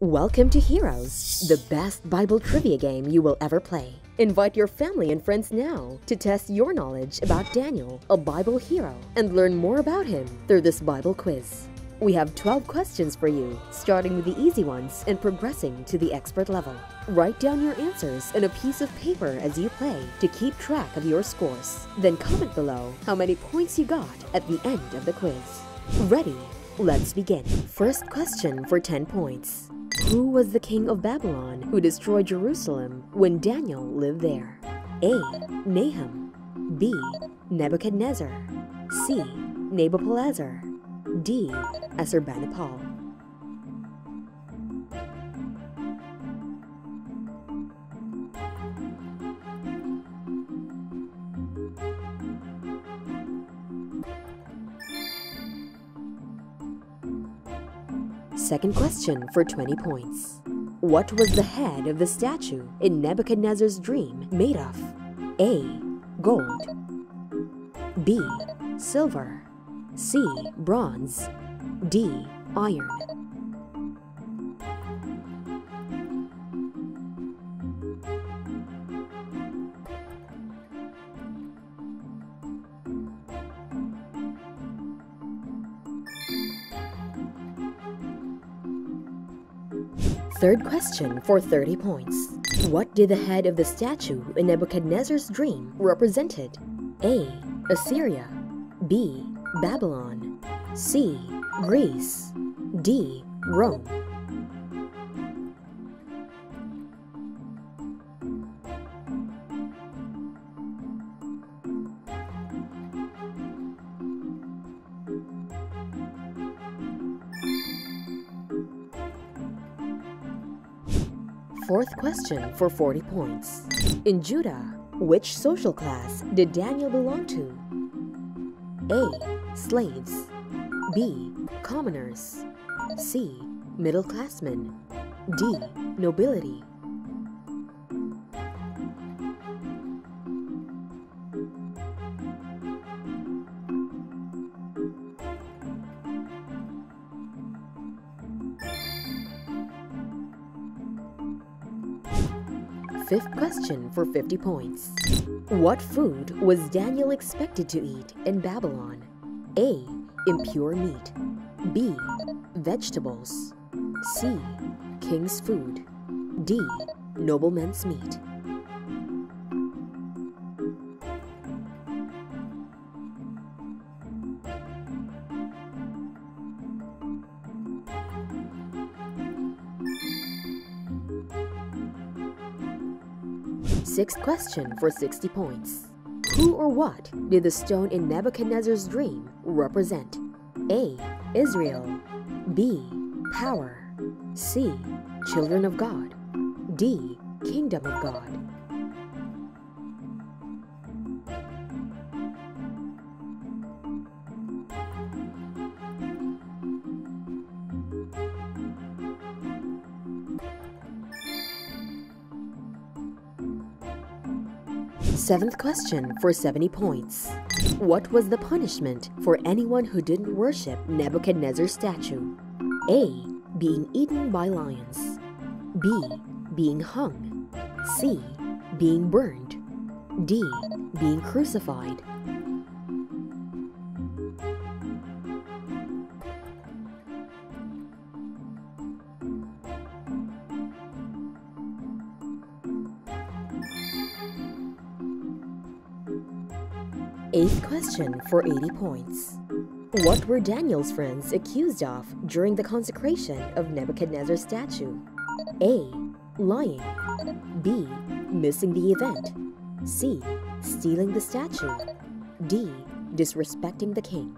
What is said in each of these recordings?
Welcome to Heroes, the best Bible trivia game you will ever play. Invite your family and friends now to test your knowledge about Daniel, a Bible hero, and learn more about him through this Bible quiz. We have 12 questions for you, starting with the easy ones and progressing to the expert level. Write down your answers in a piece of paper as you play to keep track of your scores. Then comment below how many points you got at the end of the quiz. Ready? Let's begin. First question for 10 points. Who was the king of Babylon who destroyed Jerusalem when Daniel lived there? A. Nahum B. Nebuchadnezzar C. Nabopolassar D. Assurbanipal Second question for 20 points. What was the head of the statue in Nebuchadnezzar's dream made of? A. Gold B. Silver C. Bronze D. Iron Third question for 30 points. What did the head of the statue in Nebuchadnezzar's dream represented? A. Assyria B. Babylon C. Greece D. Rome Fourth question for 40 points. In Judah, which social class did Daniel belong to? A. Slaves B. Commoners C. Middle classmen D. Nobility Fifth question for 50 points. What food was Daniel expected to eat in Babylon? A. Impure meat. B. Vegetables. C. King's food. D. Nobleman's meat. Sixth question for 60 points. Who or what did the stone in Nebuchadnezzar's dream represent? A. Israel B. Power C. Children of God D. Kingdom of God Seventh question for 70 points. What was the punishment for anyone who didn't worship Nebuchadnezzar's statue? A. Being eaten by lions. B. Being hung. C. Being burned. D. Being crucified. Eighth question for 80 points. What were Daniel's friends accused of during the consecration of Nebuchadnezzar's statue? A. Lying. B. Missing the event. C. Stealing the statue. D. Disrespecting the king.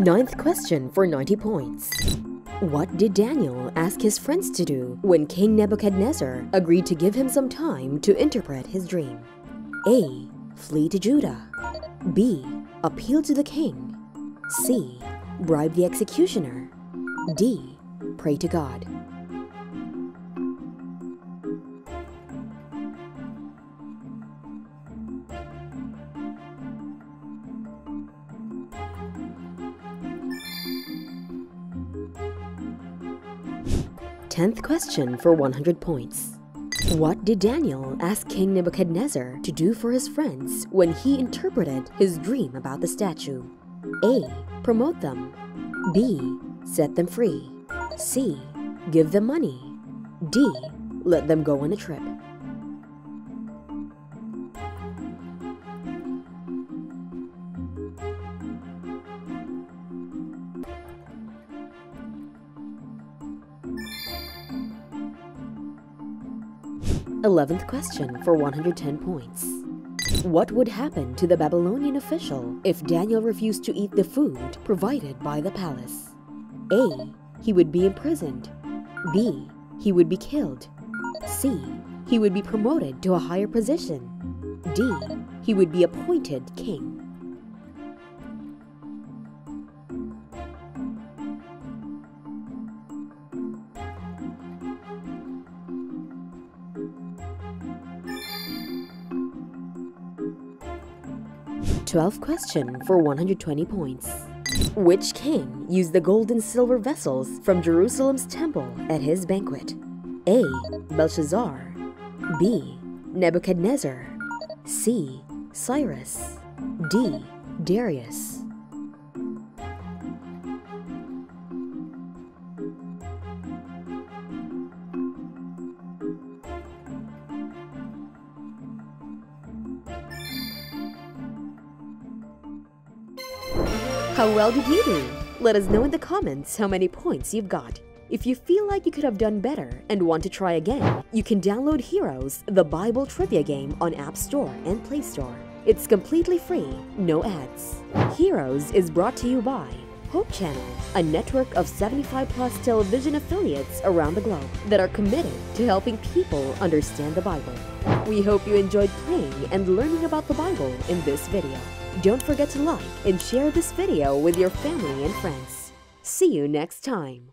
Ninth question for 90 points. What did Daniel ask his friends to do when King Nebuchadnezzar agreed to give him some time to interpret his dream? A. Flee to Judah. B. Appeal to the king. C. Bribe the executioner. D. Pray to God. 10th question for 100 points. What did Daniel ask King Nebuchadnezzar to do for his friends when he interpreted his dream about the statue? A. Promote them. B. Set them free. C. Give them money. D. Let them go on a trip. Eleventh question for 110 points. What would happen to the Babylonian official if Daniel refused to eat the food provided by the palace? A. He would be imprisoned. B. He would be killed. C. He would be promoted to a higher position. D. He would be appointed king. Twelfth question for 120 points. Which king used the gold and silver vessels from Jerusalem's temple at his banquet? A. Belshazzar. B. Nebuchadnezzar. C. Cyrus. D. Darius. How well did you do? Let us know in the comments how many points you've got. If you feel like you could have done better and want to try again, you can download Heroes, the Bible trivia game on App Store and Play Store. It's completely free, no ads. Heroes is brought to you by Hope Channel, a network of 75 plus television affiliates around the globe that are committed to helping people understand the Bible. We hope you enjoyed playing and learning about the Bible in this video. Don't forget to like and share this video with your family and friends. See you next time.